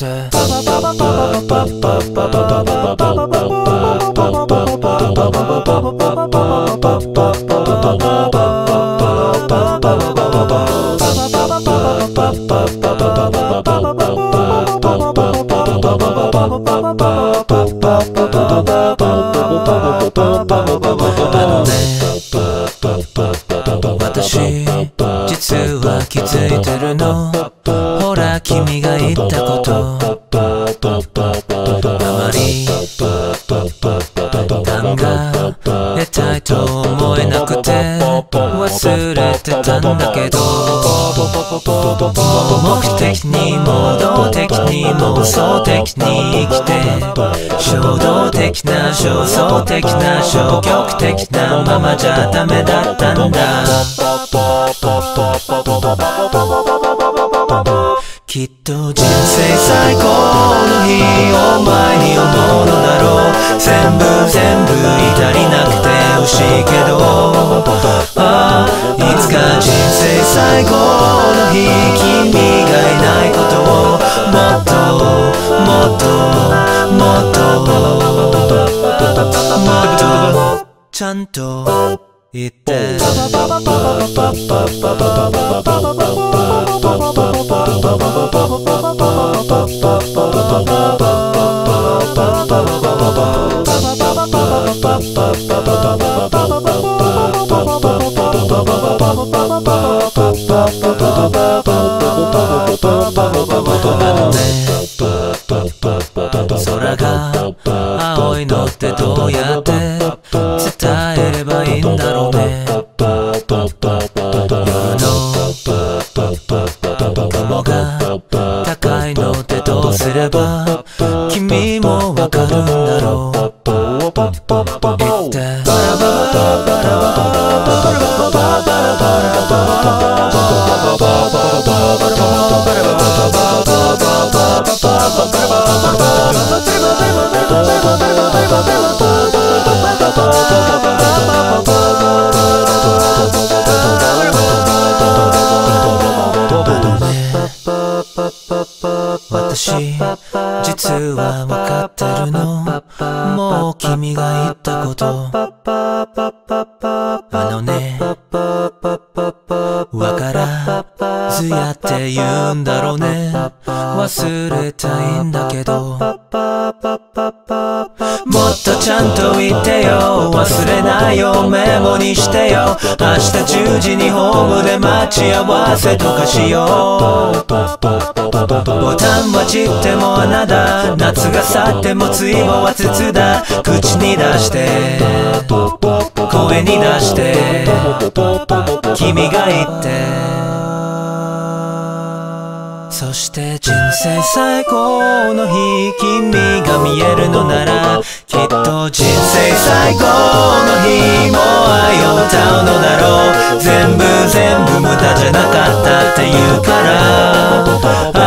ってあのね私実は気づいてるの。ほら君が言ったこと。あまり考えたいと思えなくて忘れてたんだけど。目的にも動的に妄想的に生きて衝動的な焦燥的な消極的なままじゃダメだったんだ。きっと人生最高の日を前に思うのだろう。全部全部至りなくて惜しいけど。ああいつか人生最高の日君がいないことを。もっともっともっともっと。ちゃんと。言ってあのね空が青いのってどうやって雲が高いのってどうすれば君もわかるんだろう言って私実はわかってるの。もう君が言ったこと。あのねわからずやって言うんだろうね。忘れたいんだけど。っとちゃんと言ってよ。忘れないよ。メモにしてよ。明日10時にホームで待ち合わせとかしよう。ボタンは散っても穴だ。夏が去ってもついもは筒だ。口に出して。声に出して。君が言って。そして人生最高の日。君が見えるのなら。人生最高の日もう愛を歌うのだろう全部全部無駄じゃなかったって言うから。ああ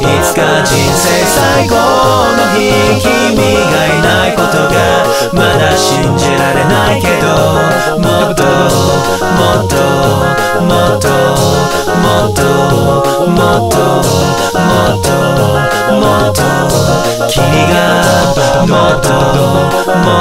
いつか人生最高の日君がいないことがまだ信じられないけど。もっともっともっともっともっともっともっと君がもっとも